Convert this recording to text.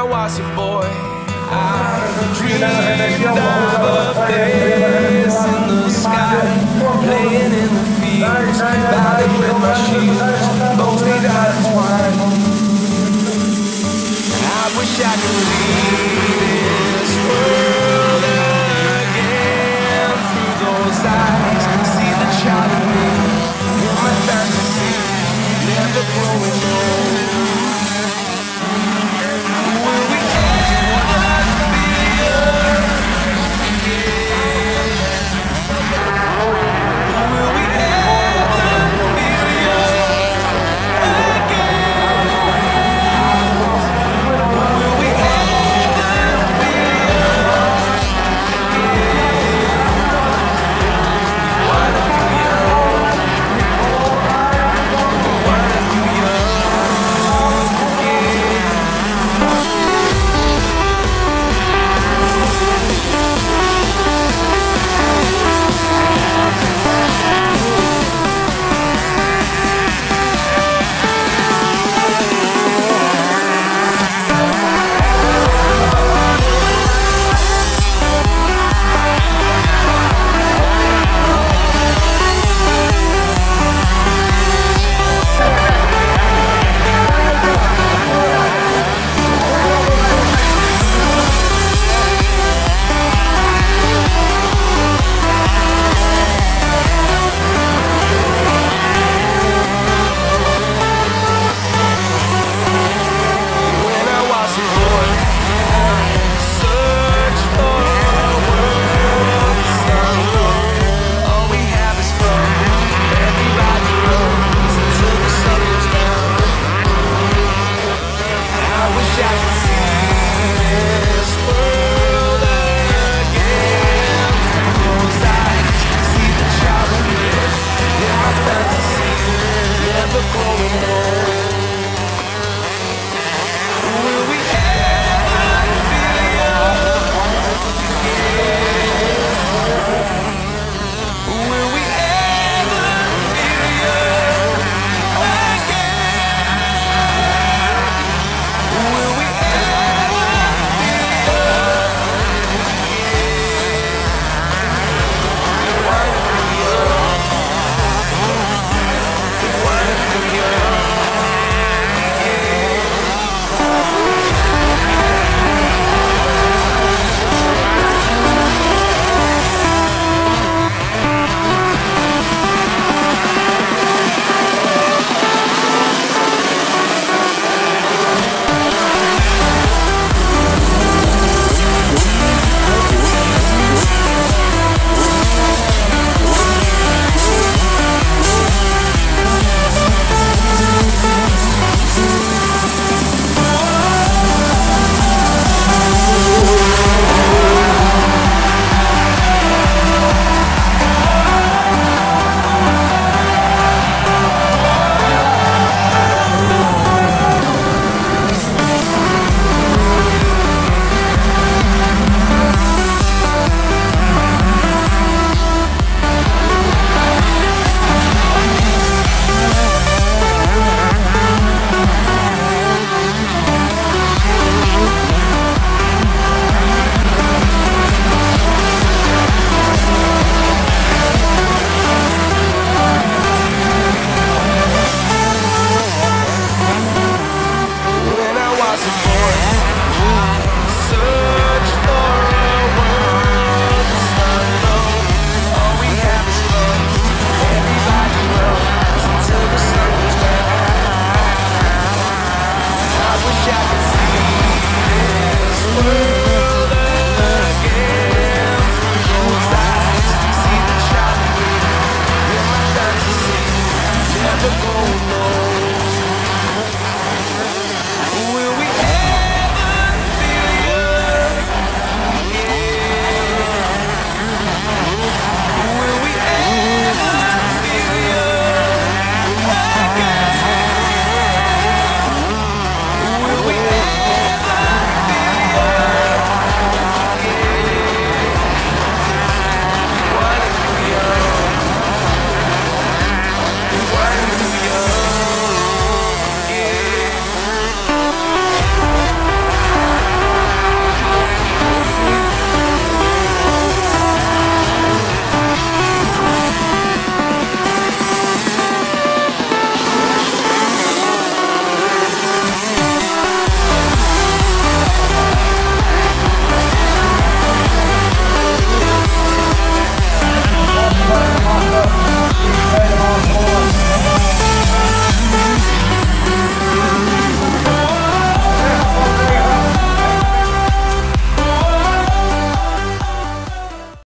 I was a boy, I dreamed of a place in the sky, playing in the fields, battling with my shields, bones made out of twine. I wish I could.